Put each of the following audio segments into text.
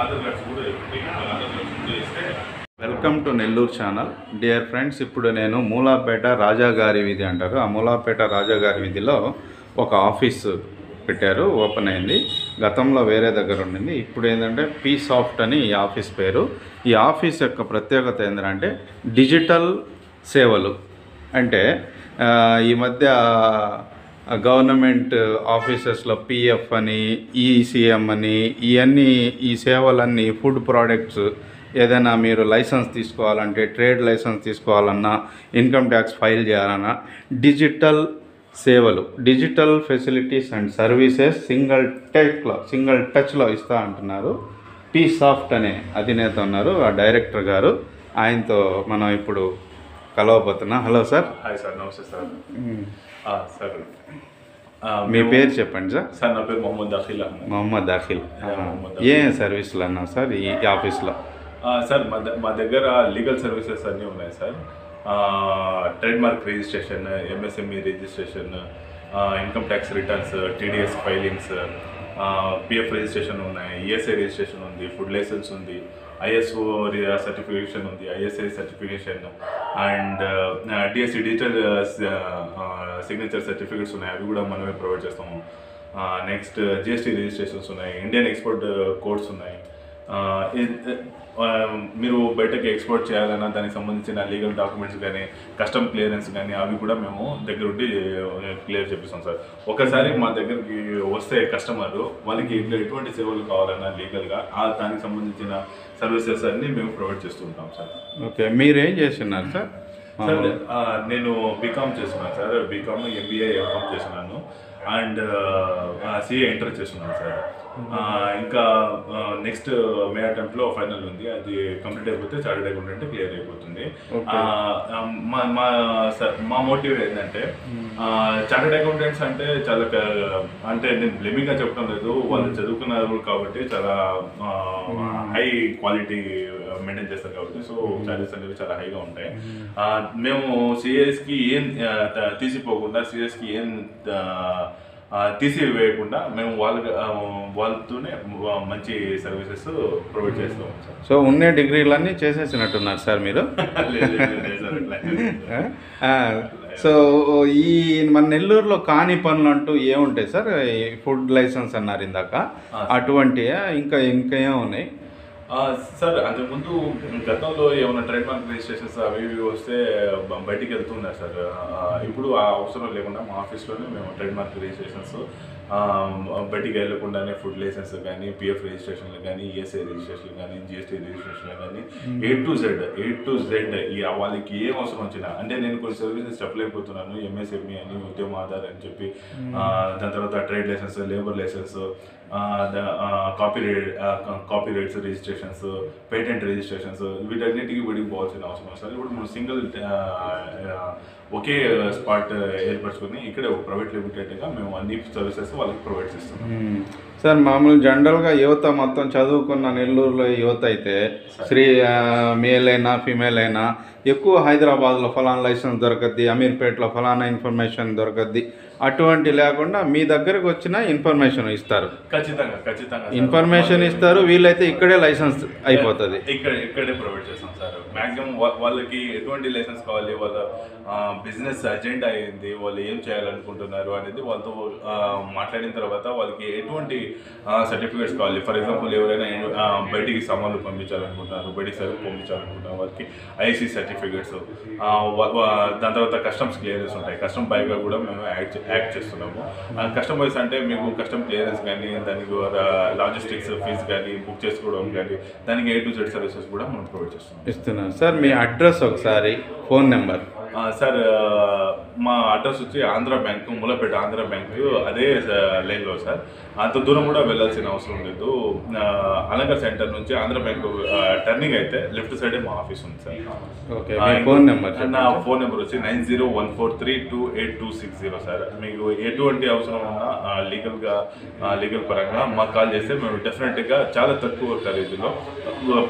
Aadhaar cards కూడా Aadhaar cards కూడా ఇస్తే welcome to Nellore channel. Dear friends ఇప్పుడు నేను మూలాపేట రాజాగారి వీధి అంటారు. ఆ మూలాపేట రాజాగారి వీధిలో ఒక ఆఫీస్ పెట్టారు ఓపెన్ అయింది. గతంలో వేరే దగ్గర ఉండింది. ఇప్పుడు ఏంటంటే పీ సాఫ్ట్ అని ఈ ఆఫీస్ పేరు. ఈ ఆఫీస్ యొక్క ప్రత్యేకత ఏంటంటే డిజిటల్ సేవలు. అంటే ఈ మధ్య గవర్నమెంట్ ఆఫీసెస్లో పిఎఫ్ అని ఈసీఎం అని ఇవన్నీ ఈ సేవలన్నీ ఫుడ్ ప్రోడక్ట్స్ ఏదైనా మీరు లైసెన్స్ తీసుకోవాలంటే ట్రేడ్ లైసెన్స్ తీసుకోవాలన్నా ఇన్కమ్ ట్యాక్స్ ఫైల్ చేయాలన్నా డిజిటల్ సేవలు digital facilities and services single టెక్లో single టచ్లో ఇస్తా అంటున్నారు. పీ సాఫ్ట్ అనే అధినేత ఉన్నారు ఆ డైరెక్టర్ గారు. ఆయనతో మనం ఇప్పుడు కలవబోతున్నాం. Hello sir. హాయ్ సార్ నమస్తే సార్. సార్. మీ పేరు చెప్పండి సార్. సార్ నా పేరు మొహమ్మద్ అఖిల్ అహ్మద్ మొహమ్మద్ దాఖిల్ మొహమ్మద్ ఏ సర్వీసులు అన్నా సార్ ఈ ఆఫీస్లో? సార్ మా మా దగ్గర లీగల్ సర్వీసెస్ అన్నీ ఉన్నాయి sir. Trade mark registration MSME registration income tax returns TDS filings PF registration ఉన్నాయి ఈఎస్ఐ రిజిస్ట్రేషన్ ఉంది ఫుడ్ లైసెన్స్ ఉంది ఐఎస్ఓ సర్టిఫికేషన్ ఉంది ISI certification and DSC digital signature certificates ఉన్నాయి. అవి కూడా మనమే ప్రొవైడ్ చేస్తాము. నెక్స్ట్ జిఎస్టీ రిజిస్ట్రేషన్స్ ఉన్నాయి. ఇండియన్ ఎక్స్పోర్ట్ కోడ్స్ ఉన్నాయి. మీరు బయటకి ఎక్స్పోర్ట్ చేయాలన్నా దానికి సంబంధించిన లీగల్ డాక్యుమెంట్స్ కానీ కస్టమ్ క్లియరెన్స్ కానీ అవి కూడా మేము దగ్గరుండి క్లియర్ చేపిస్తాం సార్. ఒకసారి మా దగ్గరికి వస్తే కస్టమర్ వాళ్ళకి ఇట్లా ఎటువంటి సేవలు కావాలన్నా లీగల్గా ఆ దానికి సంబంధించిన సర్వీసెస్ అన్ని మేము ప్రొవైడ్ చేస్తుంటాం సార్. ఓకే మీరేం చేస్తున్నారు సార్? సార్ నేను బీకామ్ చేస్తున్నాను సార్. బీకామ్ ఎంబీఏ ఎంకామ్ చేస్తున్నాను. అండ్ సిఏ ఎంటర్ చేస్తున్నాను సార్. ఇంకా నెక్స్ట్ మే అటెంప్ట్లో ఫైనల్ ఉంది. అది కంప్లీట్ అయిపోతే చార్టెడ్ అకౌంటెంట్ క్లియర్ అయిపోతుంది. మా మోటివ్ ఏంటంటే చార్టెడ్ అకౌంటెంట్స్ అంటే చాలా క- అంటే నేను బ్లెమింగ్గా చెప్పడం లేదు. వాళ్ళు చదువుకున్నారు కాబట్టి చాలా హై క్వాలిటీ మెయింటైన్ చేస్తారు కాబట్టి. సో చార్జెస్ అనేవి చాలా హైగా ఉంటాయి. మేము సిఎస్కి ఏం ఆ, త- తీసిపోకుండా సిఎస్కి ఏం తీసివేయకుండా మేము వాళ్ళ ఆ, వాళ్ళతోనే మంచి సర్వీసెస్ ప్రొవైడ్ చేస్తాం సో ఉండే డిగ్రీలన్నీ చేసేసినట్టున్నారు సార్ మీరు? సో ఈ మన నెల్లూరులో కాని పనులు అంటూ ఏముంటాయి సార్? ఈ ఫుడ్ లైసెన్స్ అన్నారు ఇందాక. అటువంటి ఇంకా ఇంకా ఏమున్నాయి సార్ అంతకుముందు గతంలో ఏమైనా ట్రేడ్ మార్క్ రిజిస్ట్రేషన్స్ అవి ఇవి వస్తే బయటికి వెళ్తున్నారు సార్. ఇప్పుడు ఆ అవసరం లేకుండా మా ఆఫీస్లోనే మేము ట్రేడ్ మార్క్ రిజిస్ట్రేషన్స్ బయటికి వెళ్ళకుండానే ఫుడ్ లైసెన్స్ కానీ పిఎఫ్ రిజిస్ట్రేషన్లు కానీ ఈఎస్ఐ రిజిస్ట్రేషన్ కానీ జిఎస్టీ రిజిస్ట్రేషన్లు కానీ A to Z A to Z ఈ వాళ్ళకి ఏం అవసరం వచ్చినా అంటే నేను కొన్ని సర్వీసెస్ చెప్పలేకపోతున్నాను ఎంఎస్ఎంఈ అని ఉద్యమ ఆధార్ అని చెప్పి దాని తర్వాత trade licence labour licence copy copy rights registrations patent registrations వీటన్నిటికీ విడికి పోవాల్సిన అవసరం సార్ ఇప్పుడు మనం సింగిల్ ఒకే స్పాట్ ఏర్పరచుకొని ఇక్కడే ప్రైవేట్ లిమిటెడ్గా మేము అన్ని సర్వీసెస్ వాళ్ళకి ప్రొవైడ్ చేస్తున్నాం. మ్మ్. సార్ మామూలు జనరల్గా యువత మొత్తం చదువుకున్న నెల్లూరులో యువత అయితే శ్రీ మేల్ అయినా ఫీమేల్ అయినా ఎక్కువ హైదరాబాద్లో ఫలానా లైసెన్స్ దొరకద్ది అమీర్పేటలో ఫలానా ఇన్ఫర్మేషన్ దొరకద్ది అటువంటి లేకుండా మీ దగ్గరకు వచ్చిన ఇన్ఫర్మేషన్ ఇస్తారు. ఖచ్చితంగా ఖచ్చితంగా. ఇన్ఫర్మేషన్ ఇస్తారు వీళ్ళైతే ఇక్కడే లైసెన్స్ అయిపోతుంది. ఇక్కడ ఇక్కడే ప్రొవైడ్ చేస్తాం సార్. మాక్సిమం వాళ్ళకి ఎటువంటి లైసెన్స్ కావాలి వాళ్ళ బిజినెస్ అజెండా అయింది వాళ్ళు ఏం చేయాలనుకుంటున్నారు అనేది వాళ్ళతో మాట్లాడిన తర్వాత వాళ్ళకి ఎటువంటి సర్టిఫికేట్స్ కావాలి. ఫర్ ఎగ్జాంపుల్ ఎవరైనా బయటికి సామాన్లు పంపించాలనుకుంటున్నారు బయటికి సరుకు పంపించాలనుకుంటున్నారు వాళ్ళకి ఐసీ సర్టిఫికేట్స్ దాని తర్వాత కస్టమ్స్ క్లియరెన్స్ ఉంటాయి. కస్టమ్ బైగా కూడా మేము యాక్ట్ యాక్ట్ చేస్తున్నాము. కస్టమర్స్ అంటే మీకు కస్టమ్ క్లియరెన్స్ కానీ దానికి లాజిస్టిక్స్ ఫీజ్ కానీ బుక్ చేసుకోవడం కానీ దానికి ఏ టు జెడ్ సర్వీసెస్ కూడా మనం ప్రొవైడ్ చేస్తున్నాం. ఇస్తున్నాను సార్ మీ అడ్రస్ ఒకసారి ఫోన్ నెంబర్. సార్ మా అడ్రస్ వచ్చి ఆంధ్ర బ్యాంక్ మూలపేట ఆంధ్ర బ్యాంక్ అదే లైన్లో సార్. అంత దూరం కూడా వెళ్ళాల్సిన అవసరం లేదు. అలంకర్ సెంటర్ నుంచి ఆంధ్ర బ్యాంక్ టర్నింగ్ అయితే లెఫ్ట్ సైడే మా ఆఫీస్ ఉంది సార్. ఓకే ఫోన్ నెంబర్ నా ఫోన్ నెంబర్ వచ్చి nine zero one four three two eight two six zero sir. మీకు ఎటువంటి అవసరం ఉన్నా లీగల్గా లీగల్ పరంగా మాకు కాల్ చేస్తే మేము డెఫినెట్గా చాలా తక్కువ ఖరీదులో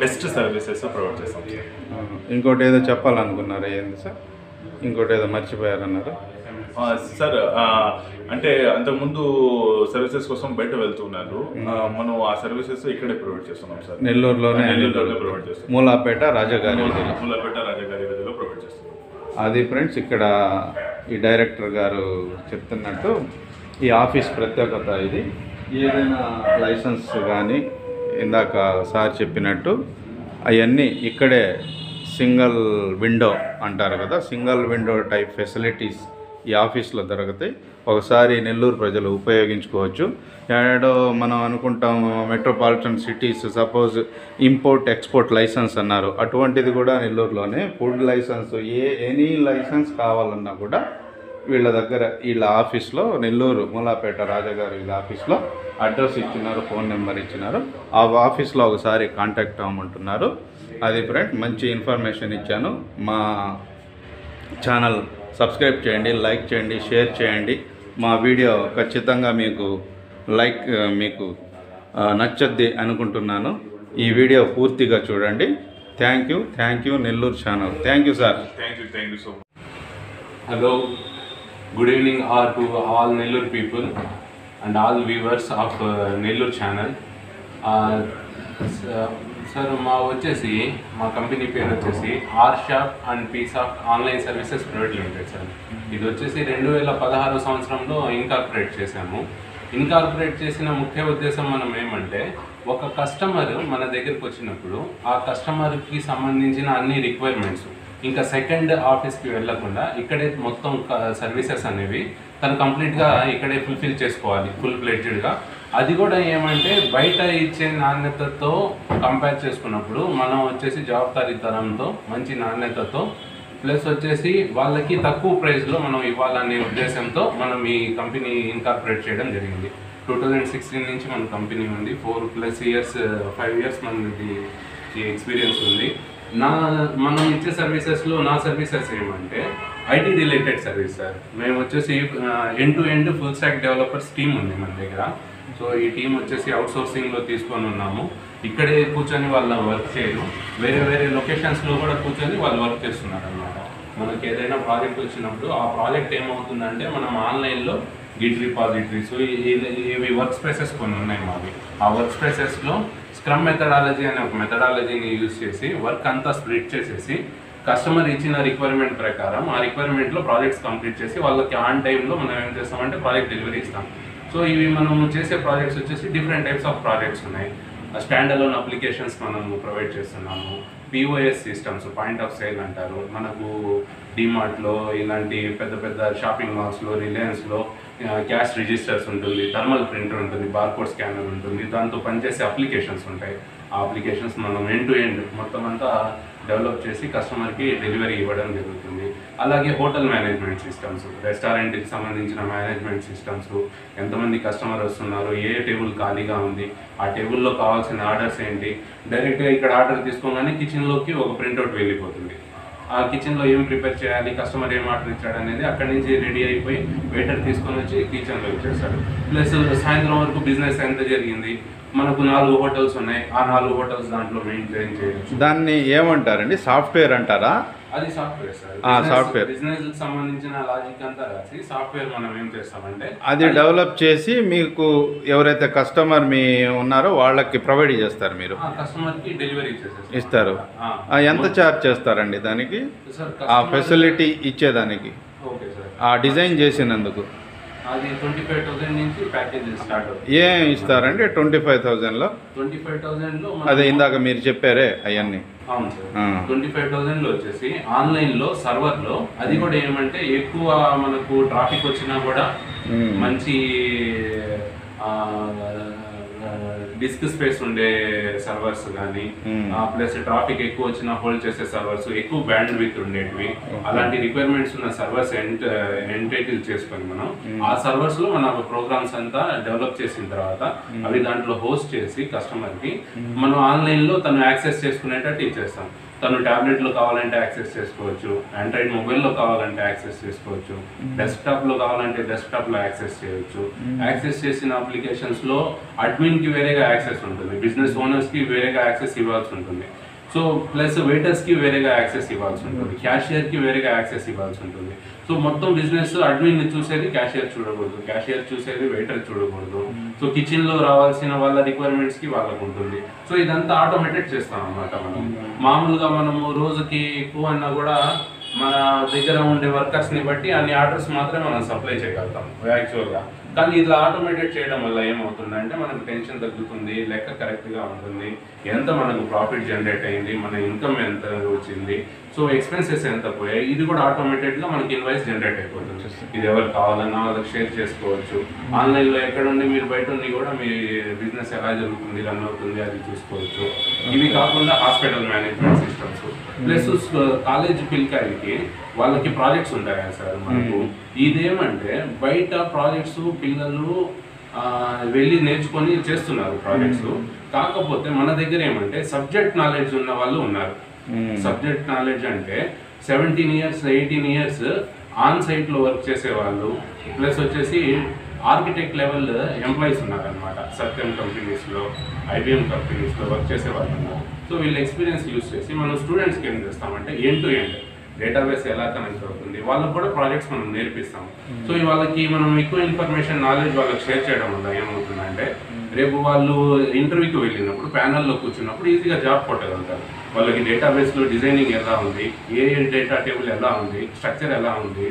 బెస్ట్ సర్వీసెస్ ప్రొవైడ్ చేస్తాం సార్. ఇంకోటి ఏదో చెప్పాలనుకున్నారా ఏంది సార్? ఇంకోటి ఏదో మర్చిపోయారన్నారు? సార్ అంటే అంతకుముందు సర్వీసెస్ కోసం బయట వెళ్తున్నారు. మనం ఆ సర్వీసెస్ ఇక్కడే ప్రొవైడ్ చేస్తున్నాం సార్. నెల్లూరులోనే నెల్లూరులోనే ప్రొవైడ్ చేస్తున్నాం. మూలాపేట రాజాగారి మూలపేట రాజాగారి వీధిలో ప్రొవైడ్ చేస్తున్నాం. అది ఫ్రెండ్స్ ఇక్కడ ఈ డైరెక్టర్ గారు చెప్తున్నట్టు ఈ ఆఫీస్ ప్రత్యేకత ఇది. ఏదైనా లైసెన్స్ కానీ ఇందాక సార్ చెప్పినట్టు అవన్నీ ఇక్కడే సింగిల్ విండో అంటారు కదా సింగిల్ విండో టైప్ ఫెసిలిటీస్ ఈ ఆఫీస్లో దొరుకుతాయి ఒకసారి నెల్లూరు ప్రజలు ఉపయోగించుకోవచ్చు. ఏడో మనం అనుకుంటాం metropolitan cities suppose import export licence అన్నారు. అటువంటిది కూడా నెల్లూరులోనే ఫుడ్ లైసెన్స్ ఏ ఎనీ లైసెన్స్ కావాలన్నా కూడా వీళ్ళ దగ్గర వీళ్ళ ఆఫీస్లో నెల్లూరు మూలాపేట రాజాగారు వీళ్ళ ఆఫీస్లో అడ్రస్ ఇచ్చినారు ఫోన్ నెంబర్ ఇచ్చినారు. ఆ ఆఫీస్లో ఒకసారి కాంటాక్ట్ అవ్వమంటున్నారు. అది ఫ్రెండ్ మంచి ఇన్ఫర్మేషన్ ఇచ్చాను. మా ఛానల్ సబ్స్క్రైబ్ చేయండి లైక్ చేయండి షేర్ చేయండి. మా వీడియో ఖచ్చితంగా మీకు లైక్ మీకు నచ్చద్ది అనుకుంటున్నాను. ఈ వీడియో పూర్తిగా చూడండి. Thank you thank you Nellore channel. Thank you sir thank you thank you so much hello good evening are to all Nellore people and all viewers of Nellore channel sir మా వచ్చేసి మా company పేరు వచ్చేసి R shop and peace of online services private limited sir. ఇది వచ్చేసి రెండు వేల పదహారు సంవత్సరంలో ఇన్కార్పొరేట్ చేశాము. ఇన్కార్పొరేట్ చేసిన ముఖ్య ఉద్దేశం మనం ఏమంటే ఒక కస్టమర్ మన దగ్గరికి వచ్చినప్పుడు ఆ కస్టమర్కి సంబంధించిన అన్ని రిక్వైర్మెంట్స్ ఇంకా సెకండ్ ఆఫీస్కి వెళ్ళకుండా ఇక్కడే మొత్తం సర్వీసెస్ అనేవి తను కంప్లీట్గా ఇక్కడే ఫుల్ఫిల్ చేసుకోవాలి ఫుల్ ప్లేటెడ్గా అది కూడా ఏమంటే బయట ఇచ్చే నాణ్యతతో కంపేర్ చేసుకున్నప్పుడు మనం వచ్చేసి జవాబుదారీతనంతో మంచి నాణ్యతతో ప్లస్ వచ్చేసి వాళ్ళకి తక్కువ ప్రైస్లో మనం ఇవ్వాలనే ఉద్దేశంతో మనం ఈ కంపెనీ ఇన్కార్పొరేట్ చేయడం జరిగింది. టూ థౌజండ్ సిక్స్టీన్ నుంచి మన కంపెనీ ఉంది. Four plus years five years మనది ఈ ఎక్స్పీరియన్స్ ఉంది. నా మనం ఇచ్చే సర్వీసెస్లో నా సర్వీసెస్ ఏమంటే ఐటీ రిలేటెడ్ సర్వీస్ సార్ మేము వచ్చేసి end to end full stack developers team ఉంది మన దగ్గర. సో ఈ టీం వచ్చేసి అవుట్ సోర్సింగ్లో తీసుకొని ఉన్నాము. ఇక్కడే కూర్చొని వాళ్ళ వర్క్ చేయరు. వేరే వేరే లొకేషన్స్లో కూడా కూర్చొని వాళ్ళు వర్క్ చేస్తున్నారు అనమాట మనకి ఏదైనా ప్రాజెక్ట్ వచ్చినప్పుడు ఆ ప్రాజెక్ట్ ఏమవుతుందంటే మనం ఆన్లైన్లో గిట్ రిపాజిటరీస్ ఇవి వర్క్ స్పేసెస్ కొన్ని ఉన్నాయి మావి. ఆ వర్క్ స్పేసెస్లో స్క్రమ్ మెథడాలజీ అనే ఒక మెథడాలజీని యూజ్ చేసి వర్క్ అంతా స్ప్లిట్ చేసేసి కస్టమర్ ఇచ్చిన రిక్వైర్మెంట్ ప్రకారం ఆ రిక్వైర్మెంట్లో ప్రాజెక్ట్స్ కంప్లీట్ చేసి వాళ్ళకి ఆన్ టైంలో మనం ఏం చేస్తామంటే ప్రాజెక్ట్ డెలివరీ ఇస్తాం. సో ఇవి మనం చేసే ప్రాజెక్ట్స్ వచ్చేసి డిఫరెంట్ టైప్స్ ఆఫ్ ప్రాజెక్ట్స్ ఉన్నాయి. స్టాండ్ అలోన్ అప్లికేషన్స్ మనం ప్రొవైడ్ చేస్తున్నాము. POS systems point of sale అంటారు. మనకు డిమార్ట్లో ఇలాంటి పెద్ద పెద్ద షాపింగ్ మాల్స్లో రిలయన్స్లో క్యాష్ రిజిస్టర్స్ ఉంటుంది థర్మల్ ప్రింటర్ ఉంటుంది బార్కోడ్ స్కానర్ ఉంటుంది. దాంతో పనిచేసే అప్లికేషన్స్ ఉంటాయి. ఆ అప్లికేషన్స్ మనం ఎండ్ టు ఎండ్ మొత్తం అంతా డెవలప్ చేసి కస్టమర్కి డెలివరీ ఇవ్వడం జరుగుతుంది. అలాగే హోటల్ మేనేజ్మెంట్ సిస్టమ్స్ రెస్టారెంట్కి సంబంధించిన మేనేజ్మెంట్ సిస్టమ్స్ ఎంతమంది కస్టమర్ వస్తున్నారు ఏ టేబుల్ ఖాళీగా ఉంది ఆ టేబుల్లో కావాల్సిన ఆర్డర్స్ ఏంటి డైరెక్ట్గా ఇక్కడ ఆర్డర్ తీసుకోగానే కిచెన్లోకి ఒక ప్రింట్అవుట్ వెళ్ళిపోతుంది. ఆ కిచెన్లో ఏం ప్రిపేర్ చేయాలి కస్టమర్ ఏం ఆర్డర్ ఇచ్చాడు అనేది అక్కడి నుంచి రెడీ అయిపోయి వెయిటర్ తీసుకొని వచ్చి కిచెన్లో ఇచ్చేస్తాడు. ప్లస్ సాయంత్రం వరకు బిజినెస్ ఎంత జరిగింది? మనకు నాలుగు హోటల్స్ ఉన్నాయి. ఆ నాలుగు హోటల్స్ దాంట్లో మెయింటైన్ చేయొచ్చు. దాన్ని ఏమంటారండి? సాఫ్ట్వేర్ అంటారా? అది సాఫ్ట్వేర్ సార్ ఆ, software. బిజినెస్ సంబంధించిన లాజిక్ అంతా రాసి సాఫ్ట్వేర్ మనం ఏం చేస్తామంటే అది డెవలప్ చేసి మీకు ఎవరైతే కస్టమర్ మీ ఉన్నారో వాళ్ళకి ప్రొవైడ్ చేస్తారు మీరు. కస్టమర్కి డెలివరీ చేసేస్తాం ఇస్తారు. ఎంత ఛార్జ్ చేస్తారండి దానికి? ఆ ఫెసిలిటీ ఇచ్చేదానికి. ఓకే సార్ ఆ డిజైన్ చేసినందుకు. అది ట్వంటీ ఫైవ్ థౌసండ్ నుంచి ప్యాకేజ్ స్టార్ట్ అవుతుంది ఏం ఇస్తారండి ట్వంటీ ఫైవ్ థౌజండ్లో ట్వంటీ ఫైవ్ థౌసండ్లో మనం- అదే ఇందాక మీరు చెప్పారే అవన్నీ అవును సార్. ట్వంటీ ఫైవ్ థౌసండ్లో వచ్చేసి ఆన్లైన్లో సర్వర్లో అది కూడా ఏమంటే ఎక్కువ మనకు ట్రాఫిక్ వచ్చినా కూడా. మంచి డిస్క్ స్పేస్ ఉండే సర్వర్స్ కానీ Hmm. ప్లస్ ట్రాఫిక్ ఎక్కువ వచ్చినా హోల్డ్ చేసే సర్వర్స్ ఎక్కువ బ్యాండ్ విత్ ఉండేటివి అలాంటి రిక్వైర్మెంట్స్ ఉన్న సర్వర్స్ ఎంటైటిల్ చేసుకొని మనం ఆ సర్వర్స్లో మన ప్రోగ్రామ్స్ అంతా డెవలప్ చేసిన తర్వాత అవి దాంట్లో హోస్ట్ చేసి కస్టమర్కి మనం ఆన్లైన్లో తను యాక్సెస్ చేసుకునేటట్టు ఇచ్చేస్తాం. తను టాబ్లెట్లో కావాలంటే యాక్సెస్ చేసుకోవచ్చు ఆండ్రాయిడ్ మొబైల్లో కావాలంటే యాక్సెస్ చేసుకోవచ్చు డెస్క్టాప్లో కావాలంటే డెస్క్టాప్లో యాక్సెస్ చేయొచ్చు. యాక్సెస్ చేసిన అప్లికేషన్స్లో అడ్మిన్కి వేరేగా యాక్సెస్ ఉంటుంది. బిజినెస్ ఓనర్స్కి వేరేగా యాక్సెస్ ఇవ్వాల్సి ఉంటుంది. సో ప్లస్ వెయిటర్స్కి వేరేగా యాక్సెస్ ఇవ్వాల్సి ఉంటుంది. క్యాషియర్కి వేరేగా యాక్సెస్ ఇవ్వాల్సి ఉంటుంది. సో మొత్తం బిజినెస్ అడ్మిన్ని చూసేది క్యాషియర్ చూడకూడదు. క్యాషియర్ చూసేది వెయిటర్ చూడకూడదు. సో కిచెన్లో రావాల్సిన వాళ్ళ రిక్వైర్మెంట్స్కి వాళ్ళకు ఉంటుంది. సో ఇదంతా ఆటోమేటెడ్ చేస్తాం అన్నమాట మనం. మామూలుగా మనము రోజుకి ఎక్కువ అన్నా కూడా మన దగ్గర ఉండే వర్కర్స్ని బట్టి అన్ని ఆర్డర్స్ మాత్రమే మనం సప్లై చేయగలుగుతాం యాక్చువల్గా కానీ ఇలా ఆటోమేటెడ్ చేయడం వల్ల ఏమవుతుందంటే మనకు టెన్షన్ తగ్గుతుంది లెక్క కరెక్ట్గా ఉంటుంది ఎంత మనకు ప్రాఫిట్ జనరేట్ అయింది మన ఇన్కమ్ ఎంత వచ్చింది సో ఎక్స్పెన్సెస్ ఎంత పోయాయి ఇది కూడా ఆటోమేటెడ్గా మనకి ఇన్వాయిస్ జనరేట్ అయిపోతుంది. ఇది ఎవరు కావాలన్నా వాళ్ళకి షేర్ చేసుకోవచ్చు. ఆన్లైన్లో ఎక్కడ ఉండి మీరు బయట ఉండి కూడా మీ బిజినెస్ ఎలా జరుగుతుంది రన్ అవుతుంది అది చూసుకోవచ్చు. ఇవి కాకుండా hospital management systems. Plus college పిల్లకాయలకి వాళ్ళకి ప్రాజెక్ట్స్ ఉంటాయి సార్ మనకు? ఇదేమంటే బయట ప్రాజెక్ట్స్ పిల్లలు వెళ్ళి నేర్చుకొని చేస్తున్నారు ప్రాజెక్ట్స్ కాకపోతే మన దగ్గర ఏమంటే సబ్జెక్ట్ నాలెడ్జ్ ఉన్న వాళ్ళు ఉన్నారు. సబ్జెక్ట్ నాలెడ్జ్ అంటే seventeen years eighteen years on సైట్లో వర్క్ చేసే వాళ్ళు ప్లస్ వచ్చేసి ఆర్కిటెక్ట్ లెవెల్ ఎంప్లాయీస్ ఉన్నారనమాట సత్యం కంపెనీస్లో ఐబిఎం కంపెనీస్లో వర్క్ చేసే వాళ్ళు ఉన్నారు. సో వీళ్ళ ఎక్స్పీరియన్స్ యూస్ చేసి మనం స్టూడెంట్స్కి ఏం చేస్తామంటే ఎండ్ టు ఎండ్ డేటాబేస్ ఎలా కనెక్ట్ అవుతుంది వాళ్ళకు కూడా ప్రాజెక్ట్స్ మనం నేర్పిస్తాం సో వాళ్ళకి మనం ఎక్కువ ఇన్ఫర్మేషన్ నాలెడ్జ్ వాళ్ళకి షేర్ చేయడం వల్ల ఏమవుతుందంటే రేపు వాళ్ళు ఇంటర్వ్యూకి వెళ్ళినప్పుడు ప్యానల్లో కూర్చున్నప్పుడు ఈజీగా జాబ్ కొట్టగలుగుతారు వాళ్ళకి డేటాబేస్లో డిజైనింగ్ ఎలా ఉంది ఏ డేటా టేబుల్ ఎలా ఉంది స్ట్రక్చర్ ఎలా ఉంది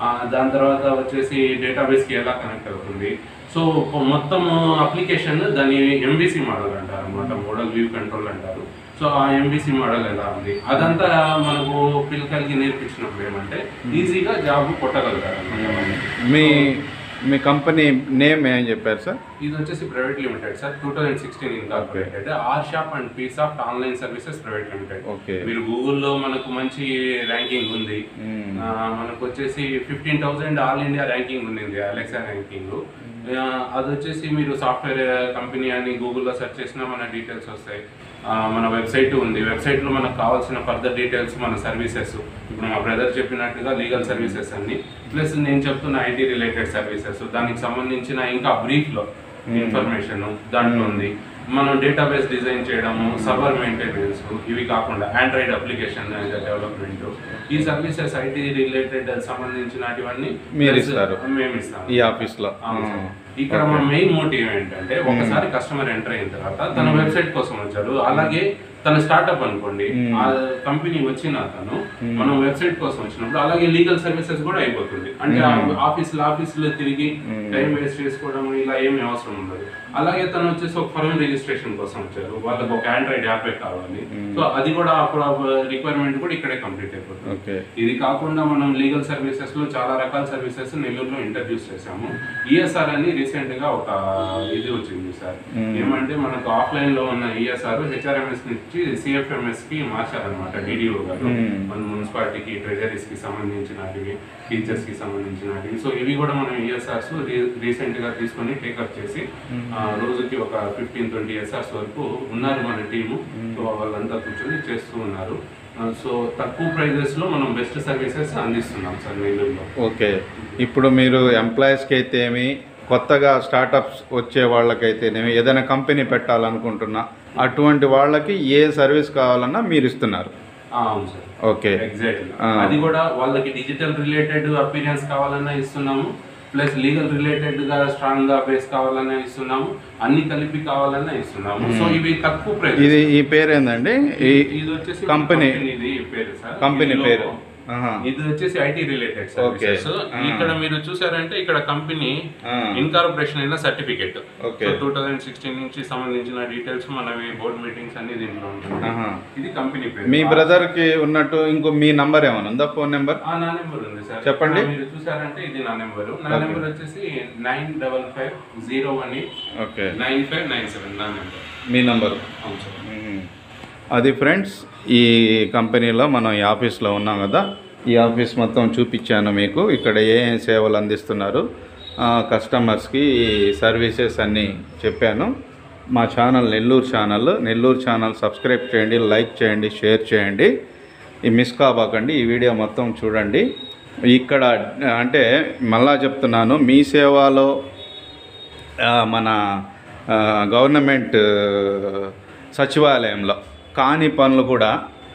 ఆ, దాని తర్వాత వచ్చేసి డేటాబేస్కి ఎలా కనెక్ట్ అవుతుంది. సో మొత్తం అప్లికేషన్ దాని ఎంబీసీ మోడల్ అంటారు అనమాట మోడల్ వ్యూ కంట్రోల్ అంటారు. సో ఆ ఎంబీసీ మోడల్ ఎలా ఉంది? అదంతా మనకు పిల్లకాయలకి నేర్పించినప్పుడు ఏమంటే ఈజీగా జాబ్ కొట్టగలుగుతారు. మీ మీ కంపెనీ నేమ్ ఏం చెప్పారు సార్? ఇది వచ్చేసి private limited sir two thousand sixteen incorporated. R shop and peace of online services private limited. Okay. మీరు గూగుల్లో మనకు మంచి ర్యాంకింగ్ ఉంది. మనకు వచ్చేసి fifteen thousand all India ranking ఉంది అలెక్సా ర్యాంకింగ్. అది వచ్చేసి మీరు సాఫ్ట్వేర్ కంపెనీ అని గూగుల్లో సెర్చ్ చేసినా మన డీటెయిల్స్ వస్తాయి. మన వెబ్సైట్ ఉంది. వెబ్సైట్లో మనకు కావాల్సిన ఫర్దర్ డీటెయిల్స్ మన సర్వీసెస్. ఇప్పుడు మా బ్రదర్ చెప్పినట్టుగా లీగల్ సర్వీసెస్ అన్ని. ప్లస్ నేను చెప్తున్న ఐటీ రిలేటెడ్ సర్వీసెస్. దానికి సంబంధించిన ఇంకా బ్రీఫ్లో ఇన్ఫర్మేషన్ దాంట్లో ఉంది. మనం డేటాబేస్ డిజైన్ చేయడము సర్వర్ మెయింటెనెన్స్ ఇవి కాకుండా ఆండ్రాయిడ్ అప్లికేషన్ డెవలప్మెంట్. ఈ సర్వీసెస్ ఐటీ రిలేటెడ్ సంబంధించినటివన్నీ మీరు ఇస్తారు. మేము ఇస్తాం. ఈ అవును. సార్. ఇక్కడ మన మెయిన్ మోటివ్ ఏంటంటే ఒకసారి కస్టమర్ ఎంటర్ అయిన తర్వాత తన వెబ్సైట్ కోసం వచ్చారు. అలాగే తన స్టార్ట్అప్ అనుకోండి ఆ కంపెనీ వచ్చిన అతను మనం వెబ్సైట్ కోసం వచ్చినప్పుడు అలాగే లీగల్ సర్వీసెస్ కూడా అయిపోతుంది. అంటే ఆఫీస్ ఆఫీస్లో తిరిగి టైం వేస్ట్ చేసుకోవడం ఇలా ఏమీ అవసరం ఉండదు. అలాగే తను వచ్చేసి ఒక ఫర్మ్ రిజిస్ట్రేషన్ కోసం వచ్చారు. వాళ్ళకి ఒక ఆండ్రాయిడ్ యాపే కావాలి. సో అది కూడా రిక్వైర్మెంట్ కూడా ఇక్కడే కంప్లీట్ అయిపోతుంది. ఓకే. ఇది కాకుండా మనం లీగల్ సర్వీసెస్లో చాలా రకాల సర్వీసెస్ నెల్లూరులో ఇంట్రడ్యూస్ చేసాము ఈఎస్ఆర్ అని రీసెంట్గా ఒక ఇది వచ్చింది సార్. ఏమంటే మనకు ఆఫ్లైన్లో ఉన్న ఈఎస్ఆర్ హెచ్ఆర్ఎంఎస్ నుంచి సిఎఫ్ఎంఎస్కి మార్చారనమాట డిడిఓ గారు. మన మున్సిపాలిటీకి ట్రెజరీస్కి సంబంధించినటివి టీచర్స్కి సంబంధించినటివి. సో ఇవి కూడా మనం ఈఎస్ఆర్స్ రీసెంట్గా తీసుకొని టేకప్ చేసి ఆ, రోజుకి ఒక ఫిఫ్టీన్ ట్వంటీ ఎస్ఆర్స్ వరకు ఉన్నారు మన టీము. సో వాళ్ళంతా కూర్చొని చేస్తూ ఉన్నారు. సో తక్కువ ప్రైజెస్లో మనం బెస్ట్ సర్వీసెస్ అందిస్తున్నాం సార్ నెల్లూరులో. ఓకే. ఇప్పుడు మీరు ఎంప్లాయీస్కి అయితే ఏమి కొత్తగా స్టార్టప్స్ వచ్చే వాళ్ళకైతేనేమి ఏదైనా కంపెనీ పెట్టాలనుకుంటున్నా అటువంటి వాళ్ళకి ఏ సర్వీస్ కావాలన్నా మీరు ఇస్తున్నారు. అవును సార్. ఓకే. ఎగ్జాక్ట్లీ ఆ. అది కూడా వాళ్ళకి డిజిటల్ రిలేటెడ్ అపీరియన్స్ కావాలన్నా ఇస్తున్నాము. ప్లస్ లీగల్ రిలేటెడ్గా స్ట్రాంగ్గా బేస్ కావాలన్నా ఇస్తున్నాము అన్ని కలిపి కావాలన్నా ఇస్తున్నాము. సో ఇవి తక్కువ ప్రైస్ ఇది ఈ పేరు ఏందండి ఇది వచ్చేసి కంపెనీ. ఇది పేరు సార్. కంపెనీ పేరు. ఇది వచ్చేసి ఐటీ రిలేటెడ్. సర్వీసెస్. ఇక్కడ మీరు చూసారంటే ఇక్కడ కంపెనీ. ఇన్కార్పొరేషన్ అయిన సర్టిఫికేట్. టూ థౌజండ్ సిక్స్టీన్ నుంచి సంబంధించిన డీటెయిల్స్ మనవి బోర్డ్ మీటింగ్స్ అన్ని దీంట్లో ఆహా. ఇది కంపెనీ పేరు మీ బ్రదర్కి ఉన్నట్టు ఇంకో మీ నంబర్ ఏమైనా ఉందా ఫోన్ నెంబర్ ఆ, నా నెంబర్ ఉంది సార్ చెప్పండి. మీరు చూసారంటే ఇది నా నెంబర్ నా. నెంబర్ వచ్చేసి nine double five zero one eight nine five nine seven నా నెంబర్ మీ నంబరు అవును సార్. అది ఫ్రెండ్స్ ఈ కంపెనీలో మనం ఈ ఆఫీస్లో ఉన్నాం కదా ఈ ఆఫీస్ మొత్తం చూపించాను మీకు. ఇక్కడ ఏ సేవలు అందిస్తున్నారు కస్టమర్స్కి సర్వీసెస్ అన్నీ చెప్పాను. మా channel Nellore channel Nellore channel subscribe చేయండి లైక్ చేయండి షేర్ చేయండి. ఈ మిస్ కాబాకండి ఈ వీడియో మొత్తం చూడండి. ఇక్కడ అంటే మళ్ళా చెప్తున్నాను మీ సేవలో మన గవర్నమెంట్ సచివాలయంలో కాని పనులు కూడా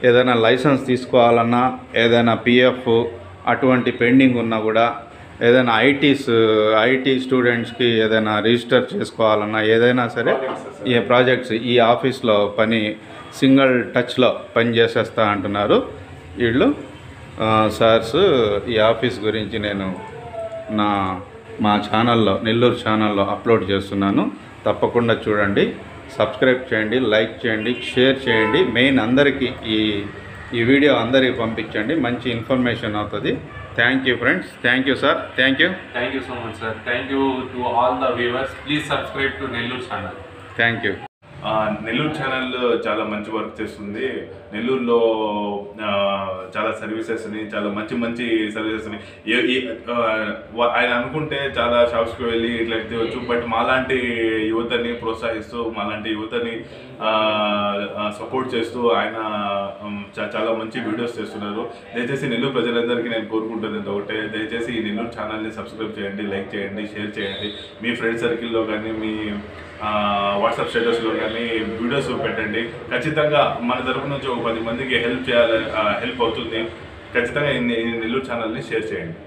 ఏదైనా లైసెన్స్ తీసుకోవాలన్నా ఏదైనా పిఎఫ్ అటువంటి పెండింగ్ ఉన్నా కూడా ఏదైనా ఐటీస్ ఐటీ స్టూడెంట్స్కి ఏదైనా రిజిస్టర్ చేసుకోవాలన్నా ఏదైనా సరే ఈ ప్రాజెక్ట్స్ ఈ ఆఫీస్లో పని సింగిల్ టచ్లో పని చేసేస్తా అంటున్నారు. వీళ్ళు సార్స్ ఈ ఆఫీస్ గురించి నేను నా మా ఛానల్లో నెల్లూరు ఛానల్లో అప్లోడ్ చేస్తున్నాను. తప్పకుండా చూడండి. సబ్స్క్రైబ్ చేయండి లైక్ చేయండి షేర్ చేయండి. మెయిన్ అందరికీ ఈ ఈ వీడియో అందరికీ పంపించండి. మంచి ఇన్ఫర్మేషన్ అవుతుంది. Thank you friends thank you sir thank you thank you so much sir thank you to all the viewers please subscribe to Nellore channel thank you Nellore channel చాలా మంచి work చేస్తుంది. నెల్లూరులో చాలా సర్వీసెస్ని చాలా మంచి మంచి సర్వీసెస్ని ఆ, వా- ఆయన అనుకుంటే చాలా షాప్స్కి వెళ్ళి ఇట్లా ఎత్తవచ్చు బట్ మాలాంటి యువతని ప్రోత్సహిస్తూ మాలాంటి యువతని సపోర్ట్ చేస్తూ ఆయన చాలా మంచి వీడియోస్ చేస్తున్నారు. దయచేసి నెల్లూరు ప్రజలందరికీ నేను కోరుకుంటున్నది ఒకటే. దయచేసి ఈ నెల్లూరు ఛానల్ని సబ్స్క్రైబ్ చేయండి లైక్ చేయండి షేర్ చేయండి. మీ ఫ్రెండ్ సర్కిల్లో కానీ మీ వాట్సాప్ స్టేటస్లో కానీ వీడియోస్ పెట్టండి. ఖచ్చితంగా మన తరపు నుంచి పది మందికి హెల్ప్ చేయాలి హెల్ప్ అవుతుంది ఖచ్చితంగా ఈ నెల్లూరు ఛానల్ని షేర్ చేయండి.